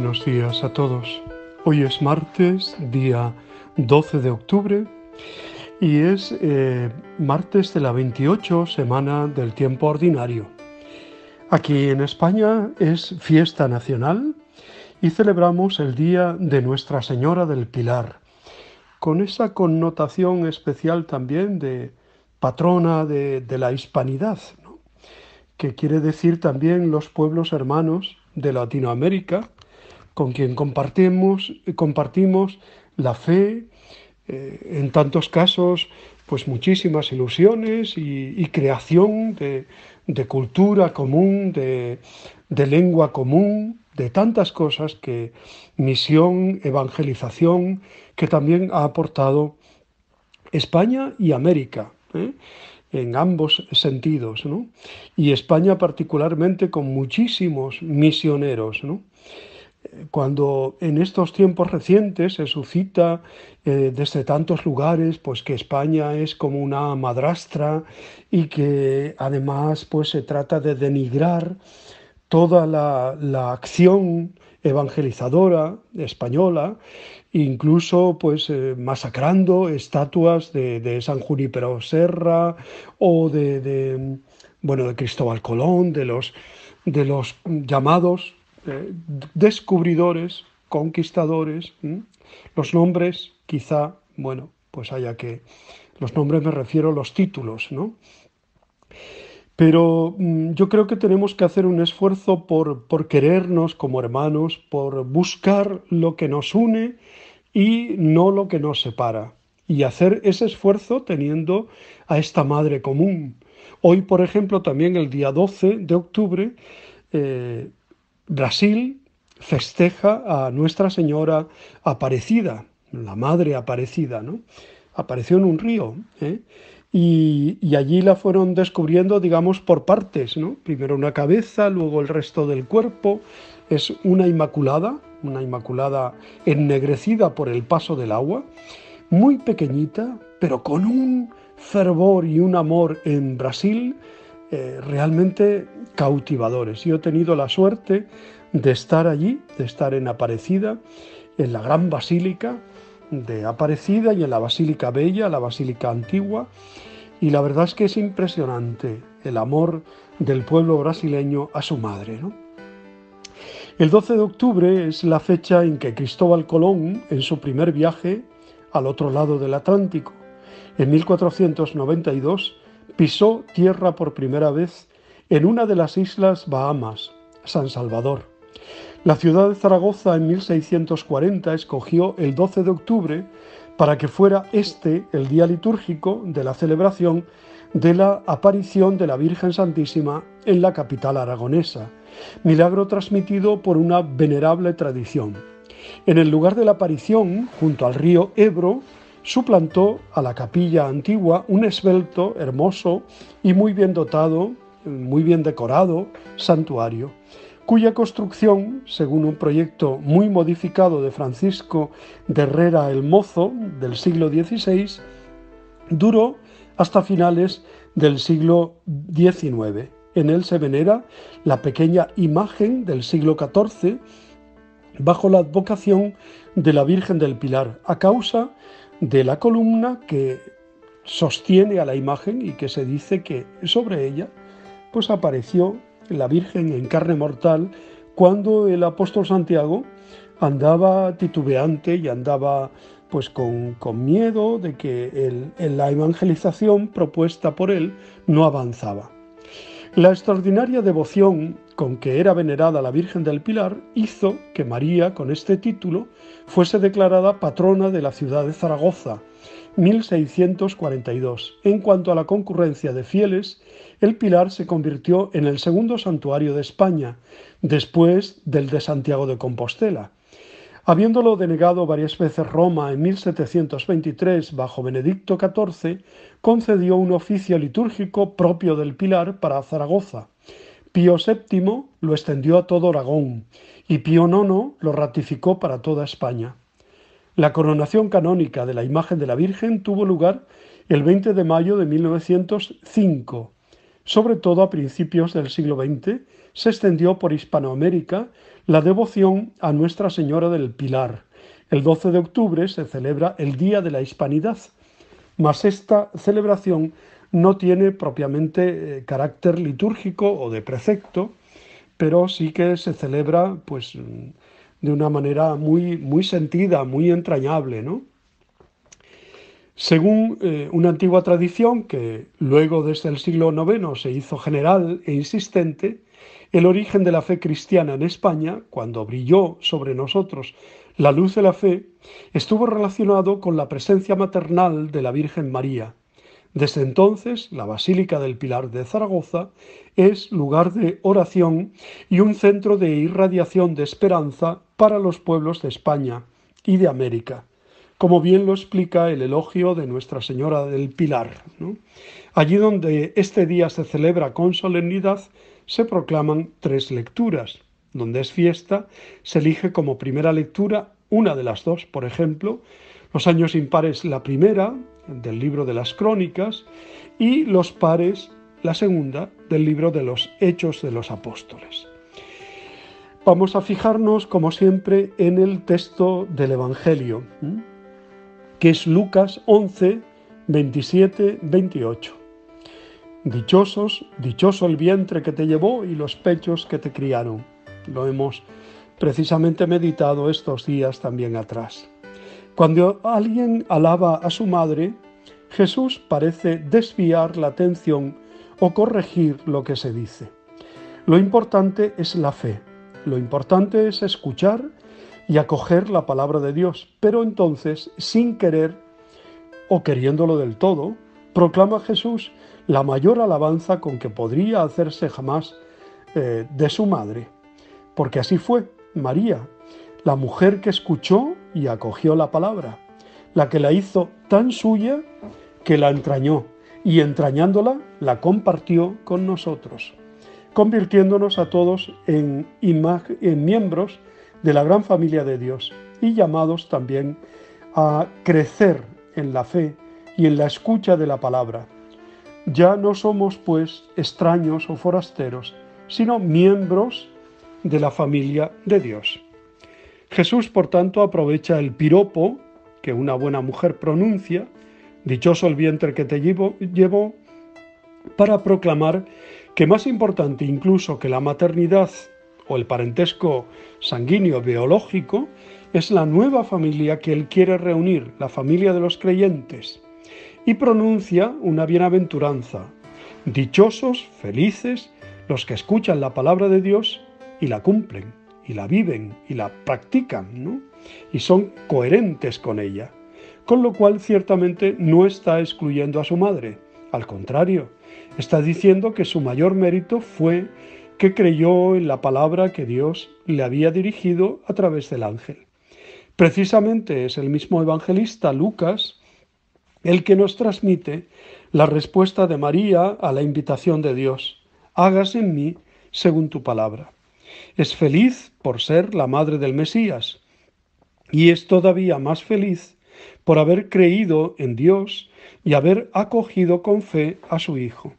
buenos días a todos. Hoy es martes, día 12 de octubre, y es eh, martes de la 28 semana del tiempo ordinario. Aquí en España es fiesta nacional y celebramos el Día de Nuestra Señora del Pilar, con esa connotación especial también de patrona de, la hispanidad, que quiere decir también los pueblos hermanos de Latinoamérica, con quien compartimos, compartimos la fe, eh, en tantos casos, pues muchísimas ilusiones y, creación de, cultura común, de, de lengua común, de tantas cosas que misión, evangelización, que también ha aportado España y América. ¿eh? en ambos sentidos, ¿no? y España particularmente con muchísimos misioneros. ¿no? Cuando en estos tiempos recientes se suscita eh, desde tantos lugares pues que España es como una madrastra y que además pues se trata de denigrar toda la, la acción evangelizadora española incluso pues eh, masacrando estatuas de, San Junípero Serra o de, bueno de Cristóbal Colón, de los de los llamados eh, descubridores, conquistadores, los nombres quizá, bueno, pues haya que los nombres me refiero a los títulos, ¿no? Pero mm, yo creo que tenemos que hacer un esfuerzo por, por querernos como hermanos, por buscar lo que nos une y no lo que nos separa. Y hacer ese esfuerzo teniendo a esta madre común. Hoy, por ejemplo, también el día 12 de octubre, eh, Brasil festeja a Nuestra Señora Aparecida, la Madre Aparecida, ¿no? Apareció en un río. ¿eh? Y, allí la fueron descubriendo, digamos, por partes, ¿no? Primero una cabeza, luego el resto del cuerpo. Es una inmaculada, una inmaculada ennegrecida por el paso del agua, muy pequeñita, pero con un fervor y un amor en Brasil eh, realmente cautivadores. Yo he tenido la suerte de estar allí, de estar en Aparecida, en la gran basílica, de Aparecida y en la Basílica Bella, la Basílica Antigua, y la verdad es que es impresionante el amor del pueblo brasileño a su madre. El 12 de octubre es la fecha en que Cristóbal Colón, en su primer viaje al otro lado del Atlántico, en 1492, pisó tierra por primera vez en una de las islas Bahamas, San Salvador. La ciudad de Zaragoza en 1640 escogió el 12 de octubre para que fuera este el día litúrgico de la celebración de la aparición de la Virgen Santísima en la capital aragonesa, milagro transmitido por una venerable tradición. En el lugar de la aparición, junto al río Ebro, suplantó a la capilla antigua un esbelto, hermoso y muy bien dotado, muy bien decorado santuario cuya construcción, según un proyecto muy modificado de Francisco de Herrera el Mozo del siglo XVI, duró hasta finales del siglo XIX. En él se venera la pequeña imagen del siglo XIV bajo la advocación de la Virgen del Pilar, a causa de la columna que sostiene a la imagen y que se dice que sobre ella pues apareció la Virgen en carne mortal, cuando el apóstol Santiago andaba titubeante y andaba pues con, miedo de que la evangelización propuesta por él no avanzaba. La extraordinaria devoción con que era venerada la Virgen del Pilar hizo que María, con este título, fuese declarada patrona de la ciudad de Zaragoza, 1642. En cuanto a la concurrencia de fieles, el Pilar se convirtió en el segundo santuario de España, después del de Santiago de Compostela. Habiéndolo denegado varias veces Roma en 1723 bajo Benedicto XIV, concedió un oficio litúrgico propio del Pilar para Zaragoza. Pío VII lo extendió a todo Aragón y Pío IX lo ratificó para toda España. La coronación canónica de la imagen de la Virgen tuvo lugar el 20 de mayo de 1905 Sobre todo a principios del siglo XX se extendió por Hispanoamérica la devoción a Nuestra Señora del Pilar. El 12 de octubre se celebra el Día de la Hispanidad, mas esta celebración no tiene propiamente eh, carácter litúrgico o de precepto, pero sí que se celebra pues de una manera muy, muy sentida, muy entrañable, ¿no? Según eh, una antigua tradición que luego desde el siglo IX se hizo general e insistente, el origen de la fe cristiana en España, cuando brilló sobre nosotros la luz de la fe, estuvo relacionado con la presencia maternal de la Virgen María. Desde entonces, la Basílica del Pilar de Zaragoza es lugar de oración y un centro de irradiación de esperanza para los pueblos de España y de América como bien lo explica el elogio de Nuestra Señora del Pilar. Allí donde este día se celebra con solemnidad, se proclaman tres lecturas. Donde es fiesta, se elige como primera lectura una de las dos, por ejemplo, los años impares la primera, del libro de las crónicas, y los pares la segunda, del libro de los hechos de los apóstoles. Vamos a fijarnos, como siempre, en el texto del Evangelio que es Lucas 11, 27, 28. Dichosos, dichoso el vientre que te llevó y los pechos que te criaron. Lo hemos precisamente meditado estos días también atrás. Cuando alguien alaba a su madre, Jesús parece desviar la atención o corregir lo que se dice. Lo importante es la fe, lo importante es escuchar y acoger la palabra de Dios, pero entonces, sin querer o queriéndolo del todo, proclama Jesús la mayor alabanza con que podría hacerse jamás eh, de su madre, porque así fue. María, la mujer que escuchó y acogió la palabra, la que la hizo tan suya que la entrañó y entrañándola la compartió con nosotros, convirtiéndonos a todos en, en miembros de la gran familia de Dios y llamados también a crecer en la fe y en la escucha de la palabra. Ya no somos pues extraños o forasteros, sino miembros de la familia de Dios. Jesús, por tanto, aprovecha el piropo que una buena mujer pronuncia, dichoso el vientre que te llevó para proclamar que más importante incluso que la maternidad o el parentesco sanguíneo biológico, es la nueva familia que Él quiere reunir, la familia de los creyentes, y pronuncia una bienaventuranza. Dichosos, felices, los que escuchan la palabra de Dios y la cumplen, y la viven, y la practican, ¿no? y son coherentes con ella. Con lo cual ciertamente no está excluyendo a su madre, al contrario, está diciendo que su mayor mérito fue que creyó en la palabra que Dios le había dirigido a través del ángel. Precisamente es el mismo evangelista Lucas el que nos transmite la respuesta de María a la invitación de Dios, hágase en mí según tu palabra. Es feliz por ser la madre del Mesías y es todavía más feliz por haber creído en Dios y haber acogido con fe a su Hijo.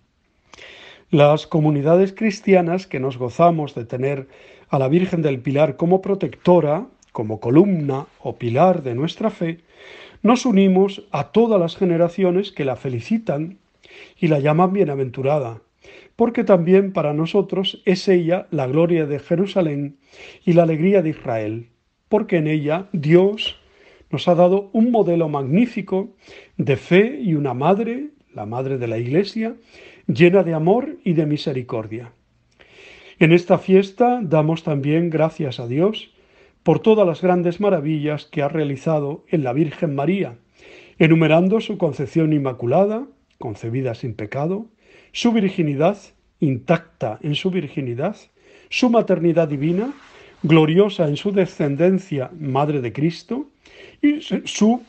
Las comunidades cristianas que nos gozamos de tener a la Virgen del Pilar como protectora, como columna o pilar de nuestra fe, nos unimos a todas las generaciones que la felicitan y la llaman bienaventurada, porque también para nosotros es ella la gloria de Jerusalén y la alegría de Israel, porque en ella Dios nos ha dado un modelo magnífico de fe y una madre, la madre de la Iglesia, llena de amor y de misericordia. En esta fiesta damos también gracias a Dios por todas las grandes maravillas que ha realizado en la Virgen María, enumerando su concepción inmaculada, concebida sin pecado, su virginidad, intacta en su virginidad, su maternidad divina, gloriosa en su descendencia, Madre de Cristo, y su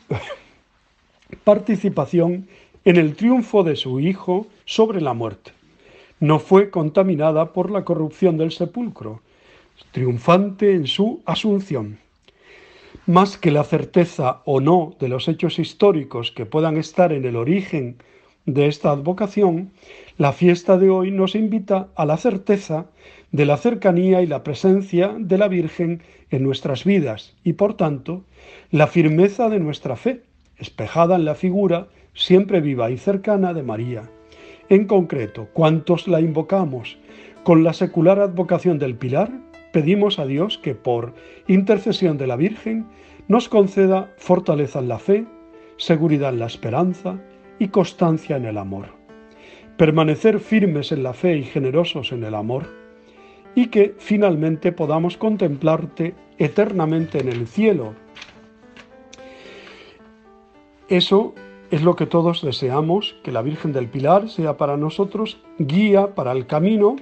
participación en el triunfo de su Hijo sobre la muerte. No fue contaminada por la corrupción del sepulcro, triunfante en su asunción. Más que la certeza o no de los hechos históricos que puedan estar en el origen de esta advocación, la fiesta de hoy nos invita a la certeza de la cercanía y la presencia de la Virgen en nuestras vidas y, por tanto, la firmeza de nuestra fe, espejada en la figura siempre viva y cercana de María. En concreto, cuantos la invocamos con la secular advocación del Pilar, pedimos a Dios que por intercesión de la Virgen nos conceda fortaleza en la fe, seguridad en la esperanza y constancia en el amor. Permanecer firmes en la fe y generosos en el amor, y que finalmente podamos contemplarte eternamente en el cielo. Eso es lo que todos deseamos, que la Virgen del Pilar sea para nosotros guía para el camino,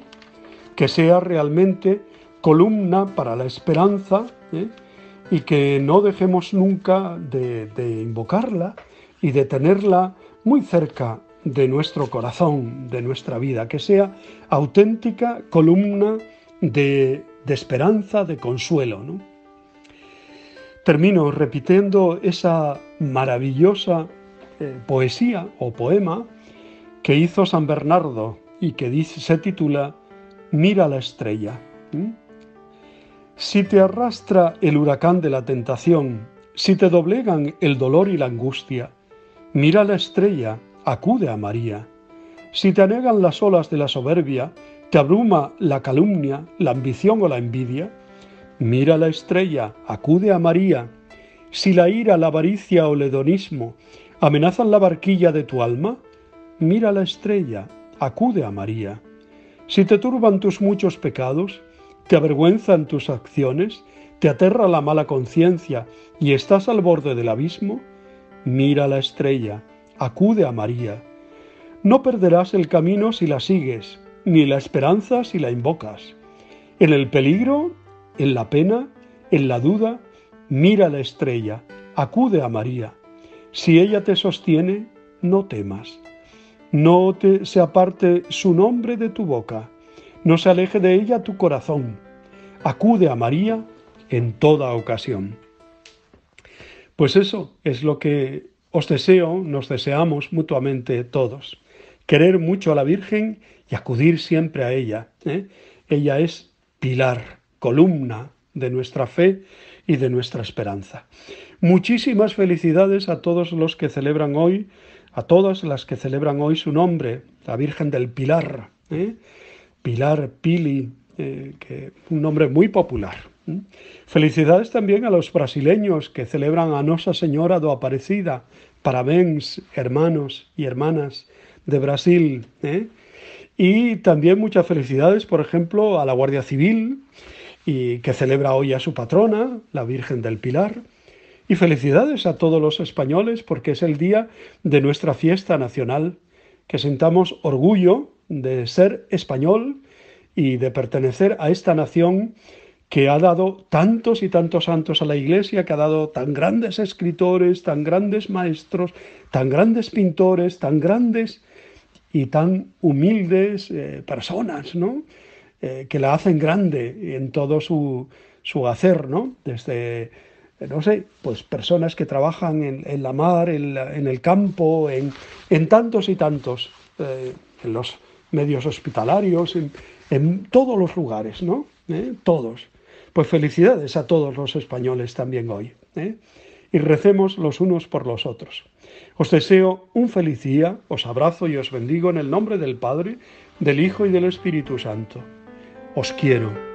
que sea realmente columna para la esperanza ¿eh? y que no dejemos nunca de, de invocarla y de tenerla muy cerca de nuestro corazón, de nuestra vida, que sea auténtica columna de, esperanza, de consuelo. Termino repitiendo esa maravillosa eh, poesía o poema que hizo San Bernardo y que se titula Mira la estrella. Si te arrastra el huracán de la tentación, si te doblegan el dolor y la angustia, mira la estrella, acude a María. Si te anegan las olas de la soberbia, te abruma la calumnia, la ambición o la envidia, mira la estrella, acude a María. Si la ira, la avaricia o el hedonismo amenazan la barquilla de tu alma, mira la estrella, acude a María. Si te turban tus muchos pecados, te avergüenzan tus acciones, te aterra la mala conciencia y estás al borde del abismo, mira la estrella, acude a María. No perderás el camino si la sigues, ni la esperanza si la invocas. En el peligro, en la pena, en la duda, mira la estrella, acude a María. Si ella te sostiene, no temas. No te se aparte su nombre de tu boca, no se aleje de ella tu corazón. Acude a María en toda ocasión. Pues eso es lo que os deseo, nos deseamos mutuamente todos. Querer mucho a la Virgen y acudir siempre a ella. ¿eh? Ella es pilar, columna de nuestra fe y de nuestra esperanza. Muchísimas felicidades a todos los que celebran hoy, a todas las que celebran hoy su nombre, la Virgen del Pilar. ¿eh? Pilar, Pili, eh, que un nombre muy popular. Felicidades también a los brasileños que celebran a Nosa Señora do Aparecida. Parabéns, hermanos y hermanas de Brasil. Y también muchas felicidades, por ejemplo, a la Guardia Civil, y que celebra hoy a su patrona, la Virgen del Pilar. Y felicidades a todos los españoles porque es el día de nuestra fiesta nacional, que sintamos orgullo de ser español y de pertenecer a esta nación que ha dado tantos y tantos santos a la Iglesia, que ha dado tan grandes escritores, tan grandes maestros, tan grandes pintores, tan grandes y tan humildes eh, personas, ¿no? Eh, que la hacen grande en todo su, su hacer, ¿no? Desde, no sé, pues personas que trabajan en, la mar, en, el campo, en, en, tantos y tantos, eh, en los medios hospitalarios, en, todos los lugares, ¿no? Todos. Pues felicidades a todos los españoles también hoy. Y recemos los unos por los otros. Os deseo un feliz día, os abrazo y os bendigo en el nombre del Padre, del Hijo y del Espíritu Santo. Os quiero.